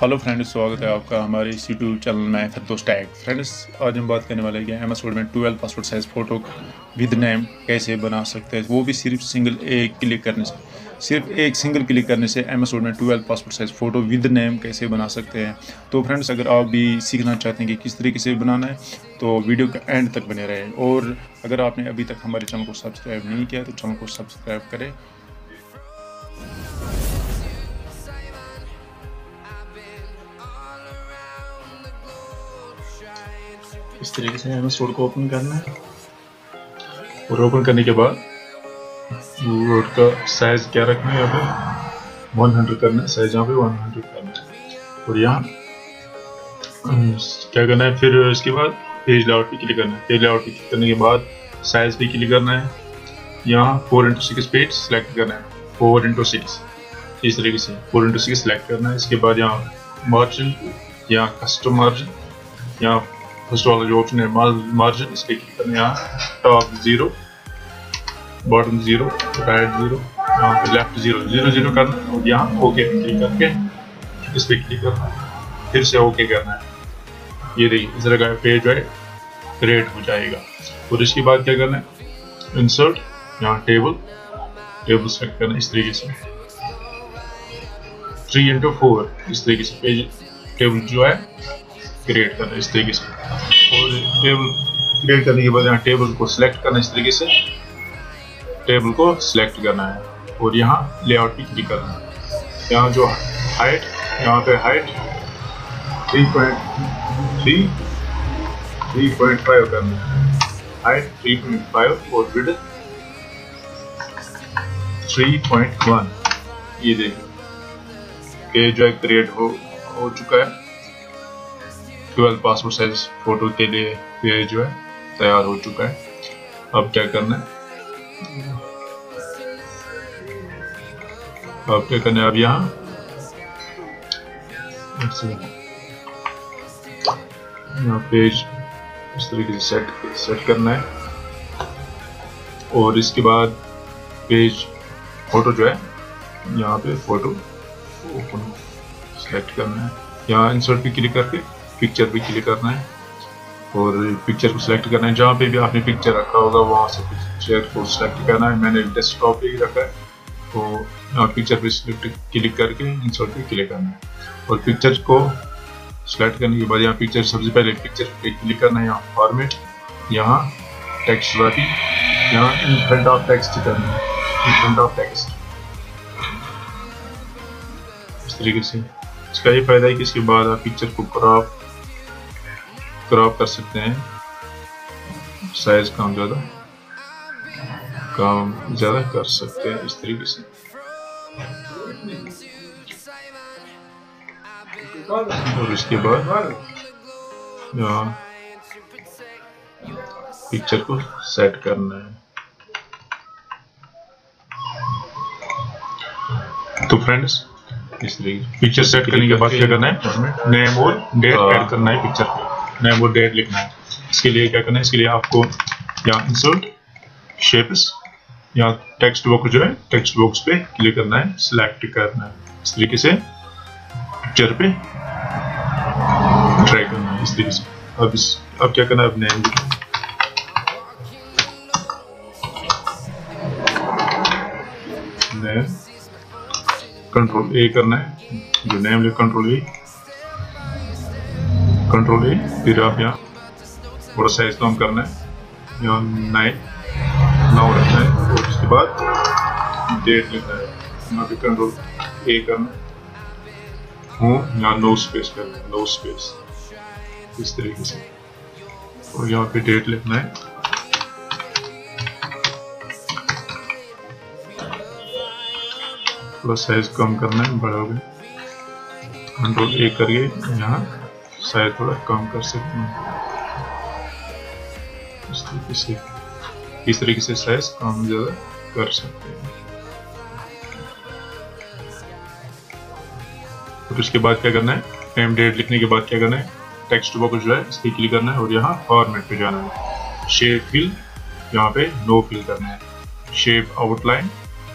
Hello friends, स्वागत है आपका हमारे इस यूट्यूब चैनल में फरदोस टैग। फ्रेंड्स, आज हम बात करने वाले हैं एम एस वर्ड में twelve passport size photo with name कैसे बना सकते हैं। वो भी सिर्फ़ सिंगल एक क्लिक करने से। सिर्फ़ एक सिंगल क्लिक करने से एम एस वर्ड में twelve passport size photo with name कैसे बना सकते हैं। तो फ्रेंड्स, अगर आप भी सीखना चाहते हैं कि किस तरीके से बनाना है तो वीडियो का एंड तक बने रहें। और अगर आपने अभी तक हमारे चैनल को सब्सक्राइब नहीं किया तो चैनल को सब्सक्राइब करें। इस तरीके से हमें स्टोर को ओपन करना है। और ओपन करने के बाद रोड का साइज़ क्या रखना है यहाँ पे? 100 करना है। साइज़ यहाँ पे 100 करना है। और यहाँ क्या करना है? फिर इसके बाद पेज लेआउट पे क्लिक करना है। पेज लेआउट पे क्लिक करने के बाद साइज़ पे क्लिक करना है। यहाँ four into six page select करना है। फोर इंटू सिक्स इस तरीके से फोर इंटू सिक्स सेलेक्ट करना है। इसके बाद यहाँ मार्जिन यहाँ कस्टम मार्जिन यहाँ फ़र्स्ट वाला जो ऑप्शन है मार्जिन इस क्लिक करना यहाँ top zero, bottom zero, right zero, यहाँ पे लेफ़्ट ज़ीरो ज़ीरो ज़ीरो करना और यहाँ ओके क्लिक करके इस पर क्लिक करना है, फिर से ओके करना है। ये देखिए इस तरह का पेज जो है क्रिएट हो जाएगा। और इसके बाद क्या करना है? इंसर्ट यहाँ टेबल टेबल सेलेक्ट करना इस तरीके से। थ्री इंटू फोर इस तरीके से पेज टेबल जो है क्रिएट करना इस तरीके से। और टेबल क्रिएट करने के बाद यहाँ टेबल को सिलेक्ट करना इस तरीके से। टेबल को सिलेक्ट करना है और यहाँ लेआउट भी क्लिक करना है। यहाँ जो हाइट यहाँ पे हाइट 3.3 3.5 करना है। हाइट 3.5 और विड 3.1 ये देखिए पेज जो है क्रिएट हो हो चुका है। ट्वेल्व पासपोर्ट साइज़ फ़ोटो के लिए पेज जो है, तैयार हो चुका है। अब क्या करना है? अब क्या करना है? अब यहाँ। पेज इस तरीके से सेट सेट करना है। और इसके बाद पेज फ़ोटो जो है, यहाँ पे फ़ोटो ओपन सेलेक्ट करना है। यहाँ इंसर्ट पे क्लिक करके पिक्चर पे क्लिक करना है। और पिक्चर को सिलेक्ट करना है। जहाँ पे भी आपने पिक्चर रखा होगा, वहाँ से पिक्चर को सिलेक्ट करना है। मैंने डेस्कटॉप पे ही रखा है। तो पिक्चर पे सिलेक्ट क्लिक करके इंसर्ट पे क्लिक करना है। और पिक्चर को सिलेक्ट करने के बाद यहाँ पिक्चर सबसे पहले पिक्चर पे क्लिक करना है यहाँ फॉर्मेट यहाँ टेक्स्ट वाली, यहाँ इन फ्रंट ऑफ़ टेक्स्ट करना है। इन फ्रंट ऑफ़ टेक्स्ट इस तरीके से। इसका ये फ़ायदा है कि इसके बाद आप पिक्चर को क्रॉप क्रॉप कर सकते हैं। साइज़ कम ज़्यादा। कम ज़्यादा कर सकते हैं इस तरीके से। और इसके बाद यहाँ पिक्चर को सेट करना है। तो फ्रेंड्स इस तरीके पिक्चर सेट करने के बाद क्या करना है? नेम और डेट ऐड करना है पिक्चर नेम और डेट लिखना है। इसके लिए क्या करना है? इसके लिए आपको यहाँ इंसर्ट शेप्स यहाँ टेक्स्ट बॉक्स जो है टेक्स्ट बॉक्स पे क्लिक करना है सिलेक्ट करना है। इस तरीके से पिक्चर पे ट्राई करना है, इस तरीके से। अब इस, अब क्या करना है? अब नेम नेम कंट्रोल ए करना है। जो नेम लिख कंट्रोल ए कंट्रोल ए फिर आप यहाँ थोड़ा साइज़ कम करना है। यहाँ नाइन नौ रखना है और उसके बाद डेट लिखना है। यहाँ पे कंट्रोल ए करना हूँ। यहाँ नो स्पेस करना है नो स्पेस इस तरीके से। और यहाँ पे डेट लिखना है। थोड़ा साइज़ कम करना है, बड़ा हो गया। कंट्रोल ए करिए, यहाँ। साइज़ थोड़ा कम कर सकते हैं। इस तरीके से, इस तरीके से साइज़ कम ज़्यादा कर सकते हैं। और उसके बाद क्या करना है? टाइम डेट लिखने के बाद क्या करना है? टेक्स्ट बॉक्स जो है इस पर क्लिक करना है और यहाँ फॉर्मेट पे जाना है। शेप फिल यहाँ पे नो फिल करना है। शेप आउटलाइन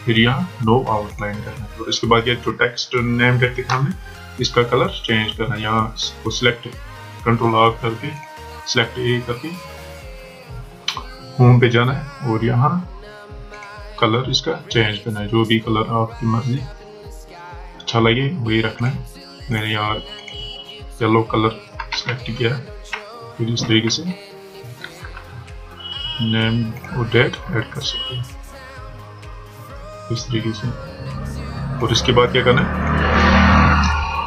फिर यहाँ नो आउटलाइन करना है। और इसके बाद ये जो टेक्स्ट नेम टैग लिखा हमने इसका कलर चेंज करना है यहाँ को सिलेक्ट कंट्रोल आ करके सिलेक्ट ए करके होम पे जाना है और यहाँ कलर इसका चेंज करना है। जो भी कलर आपकी मर्ज़ी। अच्छा लगे, वही रखना है। मैंने यहाँ येलो कलर सेलेक्ट किया फिर इस तरीके से नेम और डेट ऐड कर सकते हैं। इस तरीके से। और इसके बाद क्या करना है?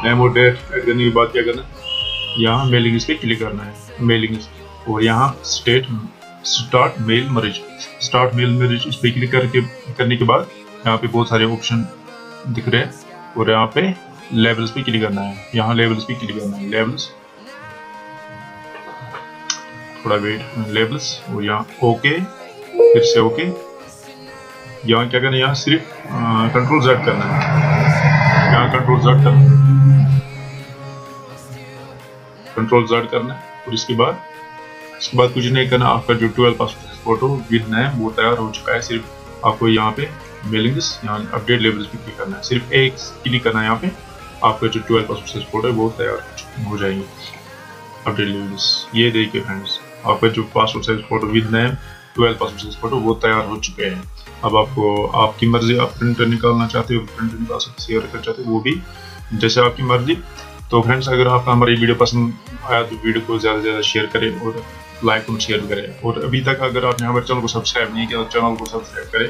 नेम और डेट ऐड करने के बाद क्या करना है यहाँ मेलिंग इस पर क्लिक करना है मेलिंग और यहाँ state start mail merge start mail merge इस पर क्लिक करके करने के बाद यहाँ पे बहुत सारे ऑप्शन दिख रहे हैं और यहाँ पे लेवल्स पे क्लिक करना है यहाँ लेवल्स पे क्लिक करना है लेवल्स थोड़ा वेट लेवल्स और यहाँ ओके फिर से ओके यहाँ क्या करना है यहाँ सिर्फ़ कंट्रोल जेड करना है यहाँ कंट्रोल जेड करना है कंट्रोल जेड करना है, और इसके बाद इसके बाद कुछ नहीं करना, आपका जो twelve passport photo with name वो तैयार हो चुका है, सिर्फ़ आपको यहाँ पे मेलिंग्स यहाँ अपडेट लेवल्स पे क्लिक करना है। सिर्फ़ एक क्लिक करना है यहाँ पे, आपका जो ट्वेल्व पासपोर्ट फ़ोटो है, वो तैयार हो जाएँगे। अपडेट लेवल्स ये देखिए फ्रेंड्स आपका जो passport size photo with name twelve passport size photo वो तैयार हो चुके हैं। अब आपको, आपकी मर्ज़ी, आप प्रिंटर निकालना चाहते हो प्रिंटर निकाल सकते शेयर करना चाहते हो, वो भी, जैसे आपकी मर्ज़ी तो फ्रेंड्स अगर आपका हमारी वीडियो पसंद आया तो वीडियो को ज़्यादा से ज़्यादा शेयर करें और लाइक और शेयर करें। और अभी तक अगर आपने हमारे चैनल को सब्सक्राइब नहीं किया तो चैनल को सब्सक्राइब करें।